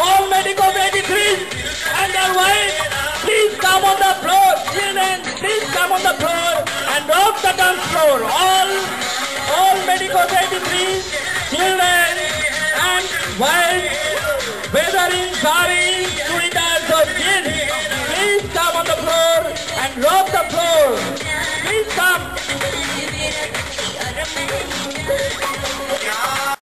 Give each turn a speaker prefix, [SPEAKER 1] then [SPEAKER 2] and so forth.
[SPEAKER 1] All Medicos 83 and their wives, please come on the floor. Children, please come on the floor and rock the dance floor. All, all Medicos 83 children and wives, whether in sari,